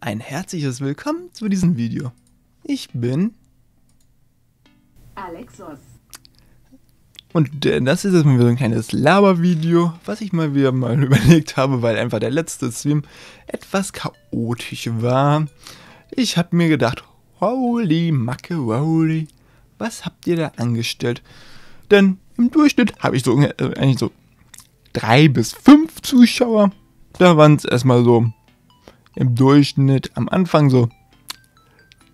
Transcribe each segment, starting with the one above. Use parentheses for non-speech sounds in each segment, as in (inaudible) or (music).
Ein herzliches Willkommen zu diesem Video. Ich bin Alexos. und das ist jetzt mal wieder ein kleines Labervideo, was ich mal wieder mal (laughs) überlegt habe, weil einfach der letzte Stream etwas chaotisch war. Ich habe mir gedacht, holy Macke, holy, was habt ihr da angestellt? Denn im Durchschnitt habe ich so äh, eigentlich so drei bis fünf Zuschauer. Da waren es erstmal so im Durchschnitt am Anfang so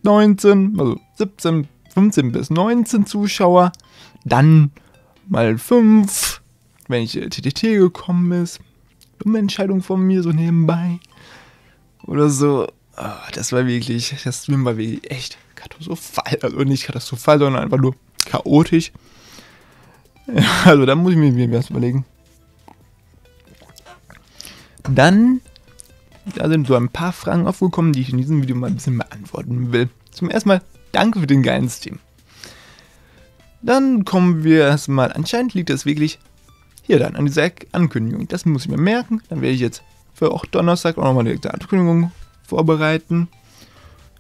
19, also 17, 15 bis 19 Zuschauer. Dann mal 5, wenn ich TTT gekommen ist. Dumme Entscheidung von mir, so nebenbei. Oder so. Ah, das war wirklich, das Stream war wirklich echt katastrophal. Also nicht katastrophal, sondern einfach nur chaotisch. Ja, (laughs) also da muss ich mir was überlegen. Dann, da sind so ein paar Fragen aufgekommen, die ich in diesem Video mal ein bisschen beantworten will. Zum ersten Mal, danke für den geilen Stream. Dann kommen wir erstmal, anscheinend liegt das wirklich hier dann an dieser Ankündigung. Das muss ich mir merken. Dann werde ich jetzt für auch Donnerstag auch nochmal eine Ankündigung vorbereiten.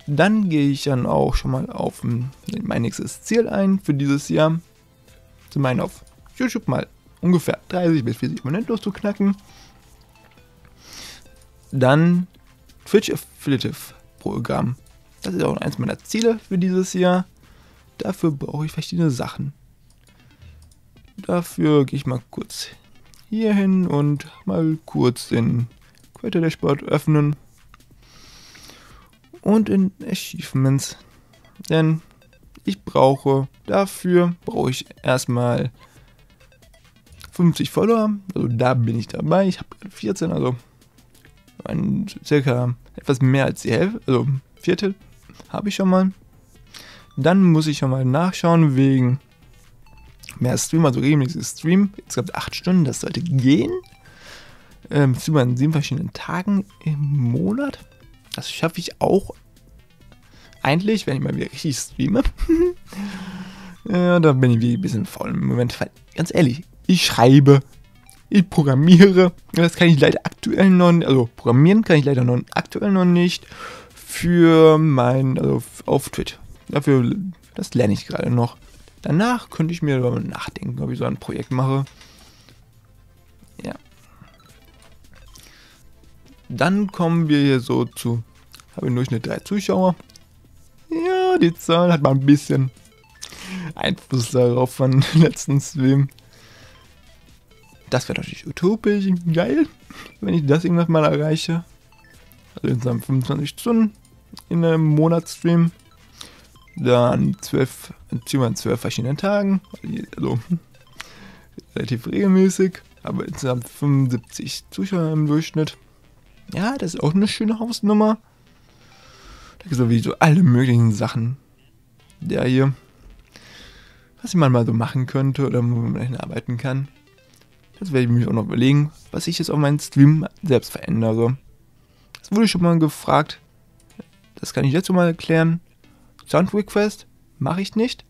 Dann gehe ich dann auch schon mal auf mein nächstes Ziel ein für dieses Jahr. Zum einen auf YouTube mal ungefähr 30 bis 40 Abonnenten zu knacken. Dann Twitch Affiliate Programm. Das ist auch eins meiner Ziele für dieses Jahr. Dafür brauche ich verschiedene Sachen. Dafür gehe ich mal kurz hier hin und mal kurz den Creator Dashboard öffnen. Und in Achievements. Denn ich brauche dafür, brauche ich erstmal 50 Follower. Also da bin ich dabei. Ich habe 14, also ein, circa etwas mehr als die Hälfte, also Viertel habe ich schon mal. Dann muss ich schon mal nachschauen wegen mehr Stream, also regelmäßiges Stream. Jetzt gab es 8 Stunden, das sollte gehen. Ähm, Stream an sieben verschiedenen Tagen im Monat. Das schaffe ich auch eigentlich, wenn ich mal wieder richtig streame. (laughs) ja, da bin ich wie ein bisschen faul im Moment. Weil, ganz ehrlich, ich schreibe, ich programmiere. Das kann ich leider aktuell noch nicht, also programmieren kann ich leider noch aktuell noch nicht für mein, also auf. Dafür, das lerne ich gerade noch. Danach könnte ich mir darüber nachdenken, ob ich so ein Projekt mache. Ja. Dann kommen wir hier so zu, habe ich nur Durchschnitt drei Zuschauer. Ja, die Zahl hat mal ein bisschen Einfluss darauf von (laughs) letzten Stream. Das wäre natürlich utopisch geil, wenn ich das irgendwann mal erreiche. Also insgesamt 25 Stunden in einem Monatsstream. Dann 12, an 12 verschiedenen Tagen. Also relativ regelmäßig. Aber insgesamt 75 Zuschauer im Durchschnitt. Ja, das ist auch eine schöne Hausnummer. Da gibt es sowieso alle möglichen Sachen. Der hier. Was man mal so machen könnte oder wo man arbeiten kann. Das werde ich mir auch noch überlegen, was ich jetzt auf meinen Stream selbst verändere. Das wurde schon mal gefragt. Das kann ich jetzt schon mal erklären. Sound Request mache ich nicht.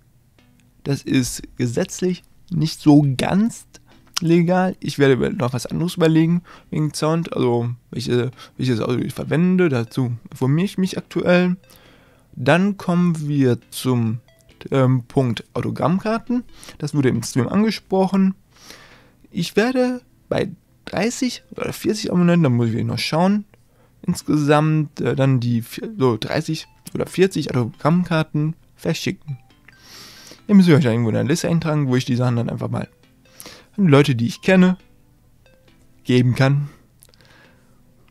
Das ist gesetzlich nicht so ganz legal. Ich werde noch was anderes überlegen wegen Sound, also welche, welches Audio ich verwende. Dazu informiere ich mich aktuell. Dann kommen wir zum ähm, Punkt Autogrammkarten. Das wurde im Stream angesprochen. Ich werde bei 30 oder 40 Abonnenten, da muss ich noch schauen, insgesamt äh, dann die so 30 oder 40 Autogrammkarten verschicken. Ihr müsst euch da irgendwo in eine Liste eintragen, wo ich die Sachen dann einfach mal an Leute, die ich kenne, geben kann.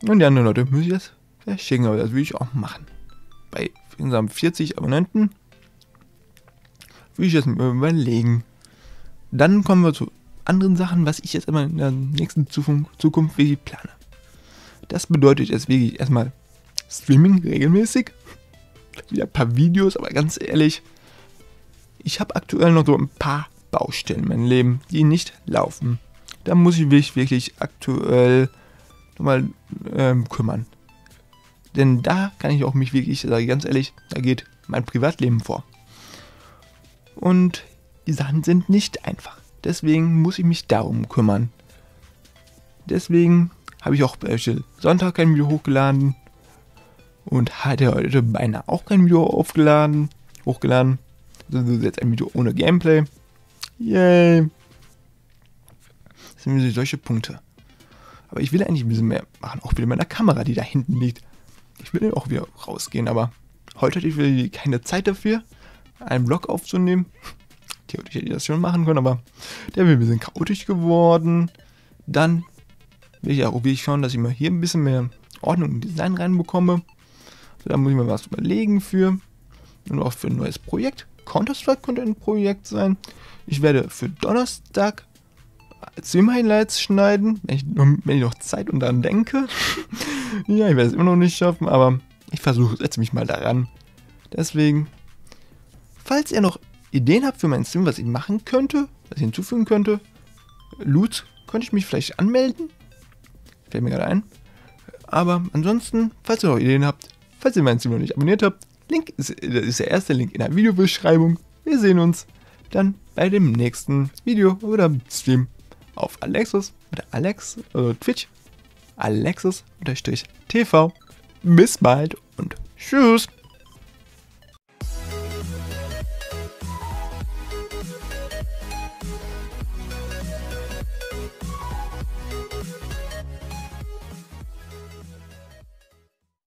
Und die anderen Leute muss ich das verschicken, aber das will ich auch machen. Bei insgesamt 40 Abonnenten will ich das mir überlegen. Dann kommen wir zu anderen Sachen, was ich jetzt immer in der nächsten Zukunft wirklich plane. Das bedeutet jetzt wirklich erstmal Streaming regelmäßig. Wieder ein paar Videos, aber ganz ehrlich, ich habe aktuell noch so ein paar Baustellen in meinem Leben, die nicht laufen. Da muss ich mich wirklich aktuell nochmal ähm, kümmern. Denn da kann ich auch mich wirklich, sage ganz ehrlich, da geht mein Privatleben vor. Und die Sachen sind nicht einfach. Deswegen muss ich mich darum kümmern. Deswegen habe ich auch beispielsweise Sonntag kein Video hochgeladen. Und hatte heute beinahe auch kein Video aufgeladen, hochgeladen. Also jetzt ein Video ohne Gameplay. Yay. Das sind solche Punkte. Aber ich will eigentlich ein bisschen mehr machen, auch wieder mit meiner Kamera, die da hinten liegt. Ich will auch wieder rausgehen, aber heute hatte ich keine Zeit dafür, einen Vlog aufzunehmen. Theoretisch hätte ich das schon machen können, aber der wäre ein bisschen chaotisch geworden. Dann will ich auch will ich schauen, dass ich mal hier ein bisschen mehr Ordnung und Design reinbekomme. da muss ich mir was überlegen für. Und auch für ein neues Projekt. Counter-Strike könnte ein Projekt sein. Ich werde für Donnerstag Swim-Highlights schneiden, wenn ich, wenn ich noch Zeit und dann denke. (laughs) ja, ich werde es immer noch nicht schaffen, aber ich versuche, setze mich mal daran. Deswegen, falls ihr noch Ideen habt für meinen Stream, was ich machen könnte, was ich hinzufügen könnte, Loot, könnte ich mich vielleicht anmelden. Fällt mir gerade ein. Aber ansonsten, falls ihr noch Ideen habt, falls ihr meinen Stream noch nicht abonniert habt, Link ist, ist der erste Link in der Videobeschreibung. Wir sehen uns dann bei dem nächsten Video oder Stream auf Alexis oder Alex, also Twitch, Alexis-TV. Bis bald und tschüss.